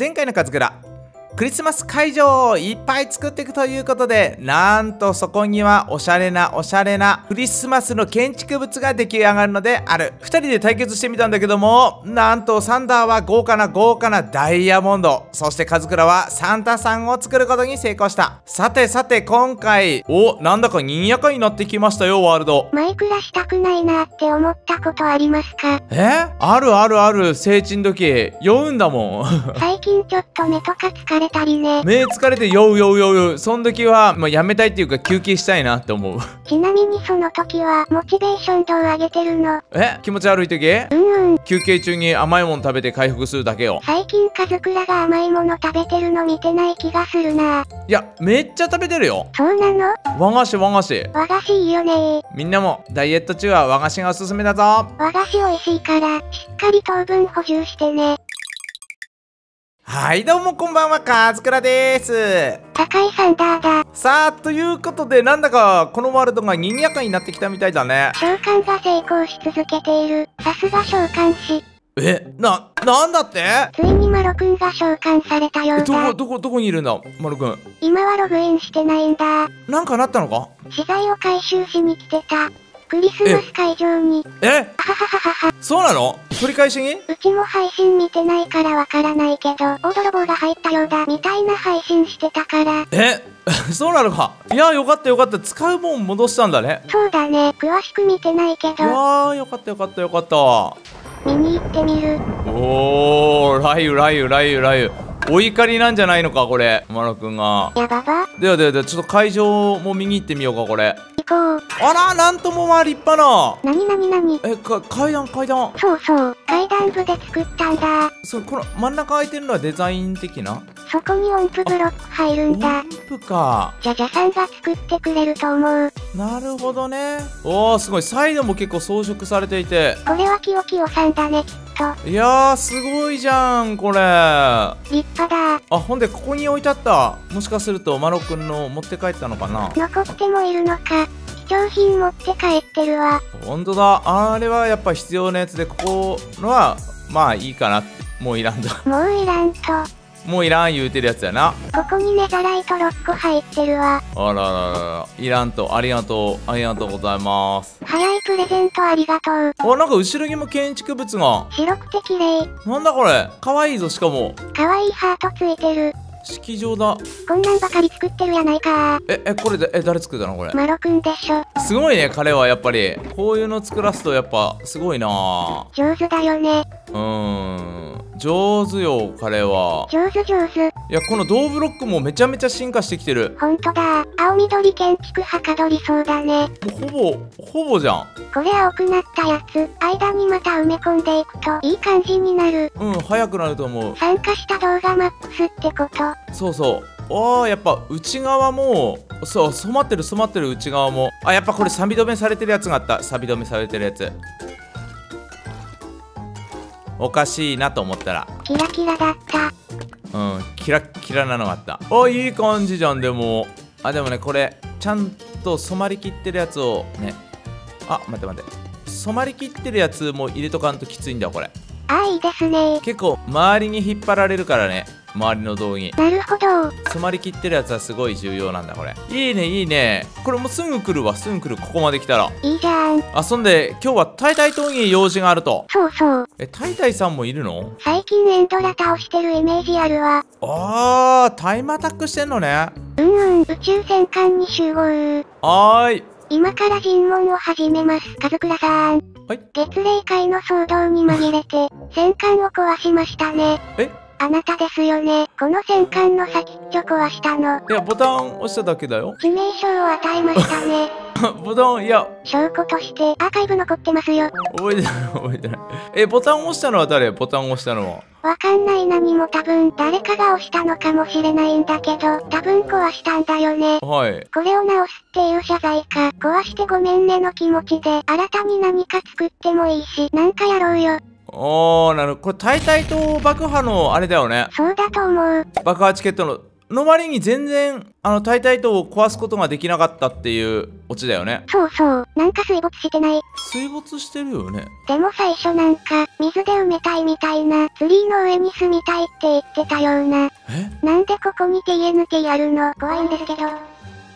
前回のカズクラ。クリスマス会場をいっぱい作っていくということでなんとそこにはおしゃれなおしゃれなクリスマスの建築物が出来上がるのである。2人で対決してみたんだけどもなんとサンダーは豪華な豪華なダイヤモンドそしてカズクラはサンタさんを作ることに成功した。さてさて今回おなんだか賑やかになってきましたよワールド。マイクラしたくないなって思ったことありますか？え？あるあるある成人時酔うんだもん。最近ちょっと目とか疲れたりね。目疲れて酔う酔う酔う酔う。その時は、まあ、やめたいっていうか休憩したいなって思う。ちなみにその時はモチベーションどう上げてるの？え？気持ち悪い時？うんうん。休憩中に甘いもの食べて回復するだけよ。最近家族らが甘いもの食べてるの見てない気がするな。いやめっちゃ食べてるよ。そうなの？和菓子和菓子。和菓子いいよね。みんなもダイエット中は和菓子がおすすめだぞ。和菓子美味しいから、しっかり糖分補充してね。はいどうもこんばんはカズクラです高いサンダーだ。さあということでなんだかこのワールドが賑やかになってきたみたいだね召喚が成功し続けている。さすが召喚師。えななんだって？ついにマロくんが召喚されたようだえどこ。どこどこにいるんだマルくん今はログインしてないんだ。なんかなったのか？資材を回収しに来てた。クリスマス会場に。え？ははははは。そうなの？取り返しに？うちも配信見てないからわからないけど、大泥棒が入ったようだみたいな配信してたから。え？そうなのか。いやよかったよかった。使うもん戻したんだね。そうだね。詳しく見てないけいやど、ーよかったよかったよかった。見に行ってみる。おー雷雨雷雨雷雨雷雨お怒りなんじゃないのかこれ。マロくんが。やばば。ではではではちょっと会場も見に行ってみようかこれ。行こう。あらなんともまあ立派ななになになに？えか階段階段そうそう。階段部で作ったんだ。そうこの真ん中空いてるのはデザイン的な？そこに音符ブロック入るんだ音。符かじゃじゃさんが作ってくれると思う。なるほどねおーすごいサイドも結構装飾されていてこれはキヨキヨさんだね、きっと。いやーすごいじゃんこれあ立派だ。ほんでここに置いてあったもしかするとマロくんの持って帰ったのかな？残ってもいるのか。貴重品持って帰ってるわ。ほんとだあれはやっぱ必要なやつでここのはまあいいかなもういらんだ もういらんと。もういらん言うてるやつやなここにネザライト6個入ってるわ。あららららいらんとありがとうありがとうございます早いプレゼントありがとう。あなんか後ろにも建築物が白くて綺麗。なんだこれかわいいぞしかもかわいいハートついてる。式場だ。こんなんばかり作ってるやないか。ええこれでえ誰作ったのこれ？マロくんでしょ。すごいね彼はやっぱり。こういうの作らすとやっぱすごいな上手だよね。うーん上手よ彼は上手上手。いやこの銅ブロックもめちゃめちゃ進化してきてるほんとだ。青緑建築はかどりそうだね。もうほぼほぼじゃんこれ青くなったやつ、間にまた埋め込んでいくといい感じになる。うん早くなると思う参加した動画マックスってこと。そうそうあーやっぱ内側もそう染まってる染まってる内側もあやっぱこれ錆止めされてるやつがあった錆止めされてるやつおかしいなと思ったら。キラキラだった。うんキラッキラなのがあった。あいい感じじゃんでもあでもねこれちゃんと染まりきってるやつをね。あ待って待って。染まりきってるやつも入れとかんときついんだよこれ。ああ、いいですね。結構周りに引っ張られるからね周りの道になるほど。染まりきってるやつはすごい重要なんだこれいいねいいねこれもうすぐ来るわすぐ来るここまで来たらいいじゃん。あそんで今日はタイタイ島に用事があるとそうそう。えタイタイさんもいるの？最近エンドラ倒してるイメージあるわ。あータイムアタックしてんのねうんうん、宇宙戦艦に集合。はーい今から尋問を始めます。カズクラさん。はい月霊界の騒動に紛れて、戦艦を壊しましたね。えあなたですよね。この戦艦の先っちょ壊したの。いやボタン押しただけだよ致命傷を与えましたね。ボタンいや証拠としてアーカイブ残ってますよ。覚えてない覚えてないえボタン押したのは誰？ボタン押したのはわかんない何も多分誰かが押したのかもしれないんだけど、多分壊したんだよね。はいこれを直すっていう謝罪か、壊してごめんねの気持ちで、新たに何か作ってもいいし、なんかやろうよ。あーなるこれタイタイ島爆破のあれだよねそうだと思う。爆破チケットのの割に全然あの大体とを壊すことができなかったっていうオチだよねそうそう、なんか水没してない。水没してるよねでも最初なんか、水で埋めたいみたいな、ツリーの上に住みたいって言ってたような。え？なんでここに TNT あるの？怖いんですけど。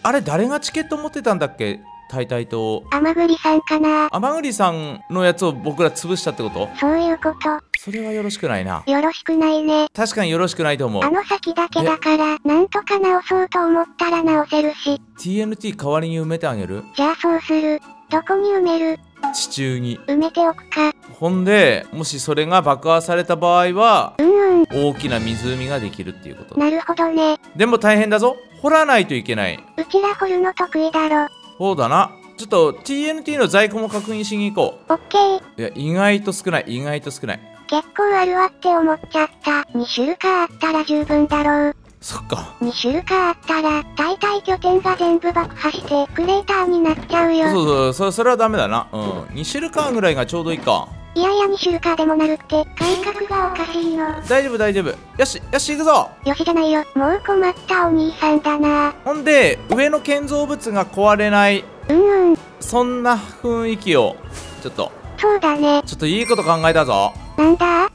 あれ誰がチケット持ってたんだっけ？大体と甘栗さんかな天栗さんのやつを僕ら潰したってこと？そういうこと。それはよろしくないなよろしくないね。確かによろしくないと思うあの先だけだから、なんとか直そうと思ったら直せるし。TNT 代わりに埋めてあげる？じゃあそうする。どこに埋める？地中に埋めておくか。ほんでもしそれが爆破された場合はうんうん。大きな湖ができるっていうことなるほどね。でも大変だぞ掘らないといけないうちら掘るの得意だろ。そうだなちょっと TNT の在庫も確認しに行こオッケー。ういや意外と少ない意外と少ない結構あるわって思っちゃった。2種類かあったら十分だろう。そっか2種類かあったら、大体拠点が全部爆破して、クレーターになっちゃうよ。そうそうそそれはダメだなうん2種類間ぐらいがちょうどいいかいやいや2種類かでもなるって、感覚がおかしいの。大丈夫大丈夫。よしよし行くぞ。よしじゃないよ。もう困ったお兄さんだな。ほんで上の建造物が壊れない。うんうん。そんな雰囲気を。ちょっと。そうだね。ちょっといいこと考えたぞ。なんだ？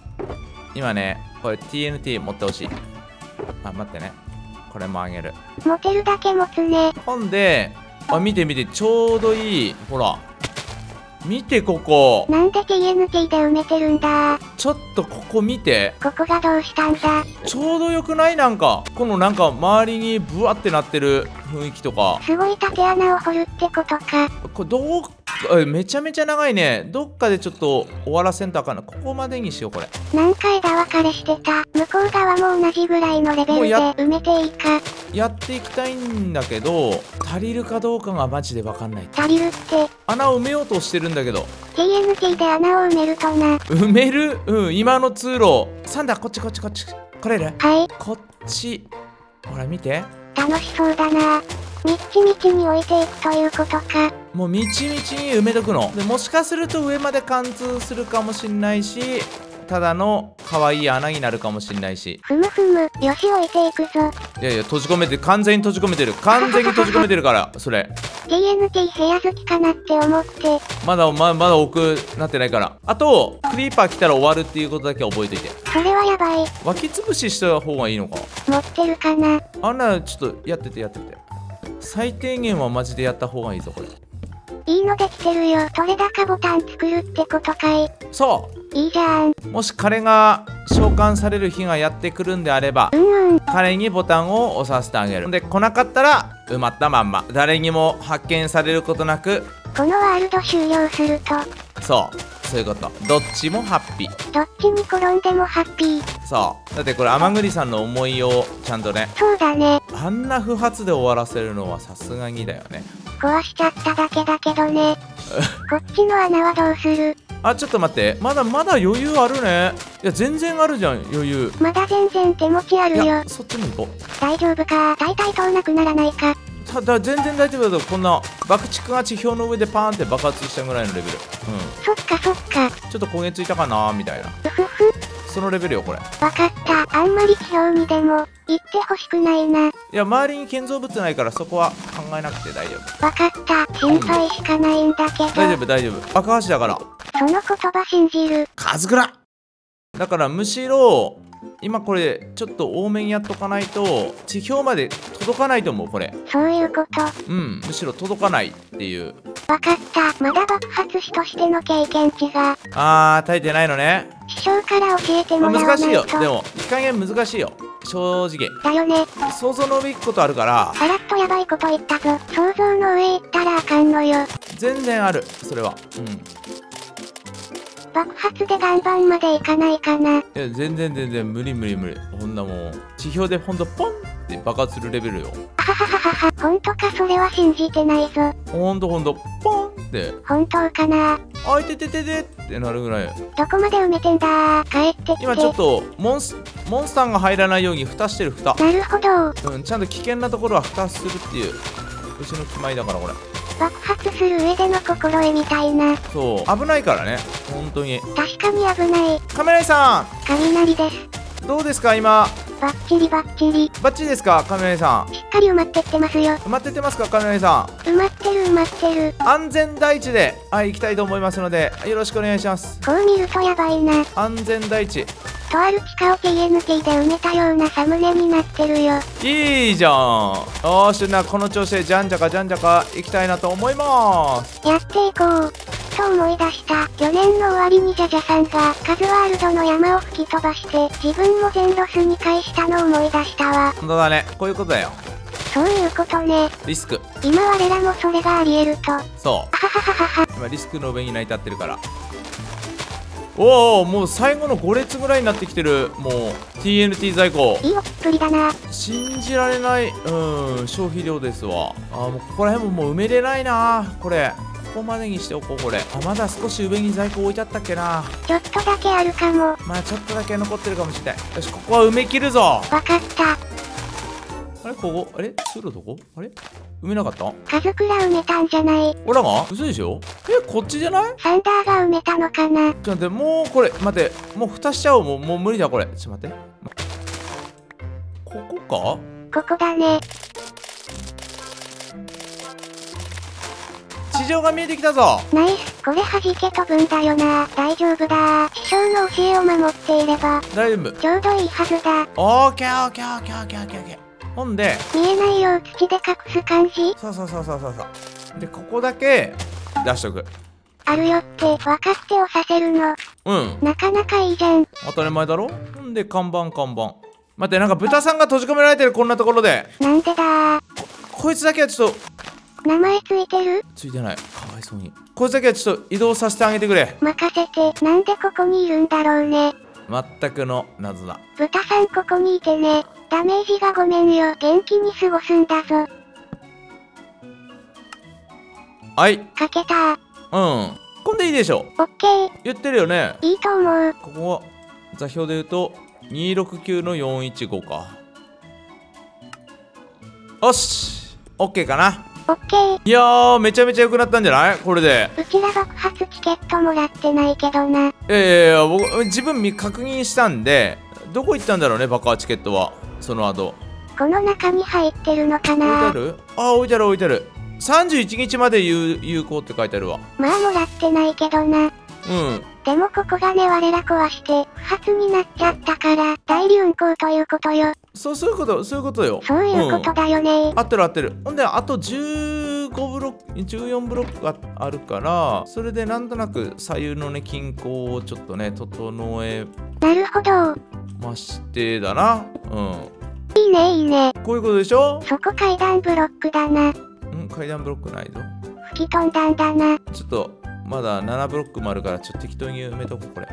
今ねこれ TNT 持ってほしい。あ待ってね。これもあげる。持てるだけ持つね。ほんであ見て見てちょうどいい。ほら見てここ。なんで TNT で埋めてるんだ？ちょっとここ見て。ここがどうしたんだ？ちょうどよくない？なんか。このなんか周りにブワってなってる雰囲気とか。すごい縦穴を掘るってことか。これどうえめちゃめちゃ長いね。どっかでちょっと終わらせんとあかんな。ここまでにしようこれ。なんか枝分かれしてた。向こう側も同じぐらいのレベルで埋めていいか。やっていきたいんだけど足りるかどうかがマジで分かんない。足りるって。穴を埋めようとしてるんだけど。TNT で穴を埋めるとな。埋める？うん今の通路。サンダーこっちこっちこっち。これるはい、こっち。ほら見て楽しそうだな。みっちみちに置いていくということか。もうみちみちに埋めとくのでもしかすると上まで貫通するかもしんないしただの可愛い穴になるかもしんないし。ふむふむ、よし置いていくぞ。いやいや閉じ込めて完全に閉じ込めてる。完全に閉じ込めてるからそれ。TNT 部屋好きかなって思って。まだままだ奥なってないから。あとクリーパー来たら終わるっていうことだけ覚えといて。それはやばい。湧き潰しした方がいいのか。持ってるかな。あんなちょっとやっててやってて。最低限はマジでやった方がいいぞこれいいのできてるよ。取れ高ボタン作るってことかい。そういいじゃん。もし彼が召喚される日がやってくるんであればうんうん。彼にボタンを押させてあげるで来なかったら埋まったまんま誰にも発見されることなくこのワールド終了すると、そうそういうことどっちもハッピーどっちに転んでもハッピー。そうだってこれ天栗さんの思いをちゃんとねそうだね。あんな不発で終わらせるのはさすがにだよね壊しちゃっただけだけどね。こっちの穴はどうする？あちょっと待ってまだまだ余裕あるねいや全然あるじゃん余裕まだ全然手持ちあるよ。そっちに行こう大丈夫か？大体通なくならないか。ただ全然大丈夫だぞこんな爆竹が地表の上でパーンって爆発したぐらいのレベルうんそっかそっか。ちょっと焦げついたかなみたいなうふふ。そのレベルよこれわかった。あんまり地表にでも、行ってほしくないな。いや周りに建造物ないからそこは考えなくて大丈夫わかった。心配しかないんだけど。大丈夫大丈夫爆破しだからその言葉信じる。カズクラだからむしろ今これちょっと多めにやっとかないと地表まで届かないと思うこれそういうこと。うんむしろ届かないっていうわかった。まだ爆発師としての経験値が、あー耐えてないのね師匠から教えてもらわな難しいよいと。でもいい加減難しいよ正直だよね。想像の上行くことあるからさらっとやばいこと言ったぞ。想像の上行ったらあかんのよ。全然あるそれはうん爆発で岩盤まで行かないかな。いや全然全然無理無理無理こんなもう地表でほんとポンって爆発するレベルよあははははは。ほんとかそれは信じてないぞ。ほんとほんとポンって本当かなあいててててってなるぐらいどこまで埋めてんだ帰ってきて。今ちょっとモンスモンスターが入らないように蓋してる蓋なるほど。うんちゃんと危険なところは蓋するっていううちの決まりだからこれ爆発する上での心得みたいな。そう危ないからね本当に確かに危ない。カメライさ雷です。んどうですか今？バッチリバッチリ。バッチリですか雷さん？しっかり埋まってってますよ。埋まってってますか雷さん？埋まってる埋まってる。安全第一ではい行きたいと思いますのでよろしくお願いしますこう見るとやばいな。安全第一とある地下を TNT で埋めたようなサムネになってるよ。いいじゃんよーしなこの調子でじゃんじゃかじゃんじゃか行きたいなと思いますやっていこう。と思い出した。去年の終わりにジャジャさんがカズワールドの山を吹き飛ばして自分も全ロスに返したのを思い出したわ。本当だねこういうことだよそういうことね。リスク今我らもそれがあり得ると。そあはははは今リスクの上に成り立ってるからおおもう最後の5列ぐらいになってきてる。もう TNT 在庫。いいおっぷりだな。信じられないうん消費量ですわ。あーもうここら辺ももう埋めれないな。これここまでにしておこうこれ。あまだ少し上に在庫置いてあったっけな。ちょっとだけあるかも。まあちょっとだけ残ってるかもしれない。よしここは埋め切るぞ。わかった。あれここあれ？通路どこ？あれ？埋めなかった？家族ら埋めたんじゃない。オラが？嘘でしょ？えこっちじゃない？サンダーが埋めたのかな。ちょっと待ってもうこれ待ってもう蓋しちゃおう。もうもう無理だこれ。ちょっと待って。ここここだね。か地上が見えてきたぞ。ナイス。これ弾け飛ぶんだよな。大丈夫だ。師匠の教えを守っていれば、大丈夫。ちょうどいいはずだ。オーケーオーケーオーケーオーケーオーケーオーケーほんで見えないよう土で隠す感じ？そうそうそうそうそう。そうでここだけ出しとく。あるよって分かって押させるの。うん。なかなかいいじゃん。当たり前だろ？ほんで看板看板。待ってなんか豚さんが閉じ込められてるこんなところで。なんでだ？こいつだけはちょっと。名前ついてる？ついてない。かわいそうに。こいつだけはちょっと移動させてあげてくれ。任せて。なんでここにいるんだろうね。全くの謎だ。豚さんここにいてね。ダメージがごめんよ。元気に過ごすんだぞ。はいかけた。うんこんでいいでしょオッケー。言ってるよねいいと思う。ここは座標で言うと269の415かよし OK かなオッケー。いやーめちゃめちゃ良くなったんじゃない？これでうちら爆発チケットもらってないけどな。ええ僕自分み確認したんでどこ行ったんだろうね爆破チケットはその後。この中に入ってるのか置いてあなる？あ置いてある置いてある。31日まで有有効って書いてあるわ。まあもらってないけどな。うん。でもここがね我ら壊して不発になっちゃったから代理運行ということよ。そうそういうことそういうことよ。そういうことだよね。合ってる合ってる。ほんであと15ブロック14ブロックがあるからそれでなんとなく左右のね均衡をちょっとね整えなるほど。ましてだなうんいいねいいね。こういうことでしょ？そこ階段ブロックだな。うん階段ブロックないぞ吹き飛んだんだな。ちょっとまだ7ブロックもあるからちょっと適当に埋めとこうこれ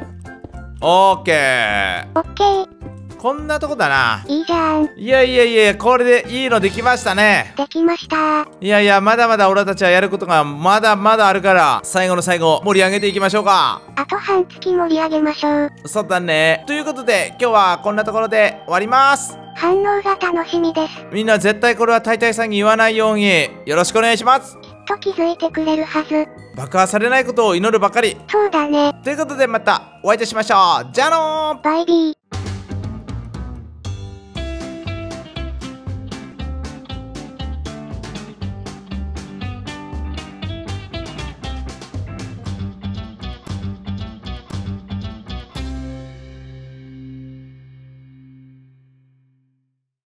オーケーオッケー。こんなとこだないいじゃん。いやいやいやこれでいいのできましたねできました。いやいやまだまだ俺たちはやることがまだまだあるから最後の最後盛り上げていきましょうかあと半月盛り上げましょう。そうだねということで今日はこんなところで終わります反応が楽しみです。みんな絶対これは大体さんに言わないようによろしくお願いしますきっと気づいてくれるはず。爆破されないことを祈るばかりそうだね。ということでまたお会いいたしましょうじゃあのーバイビー。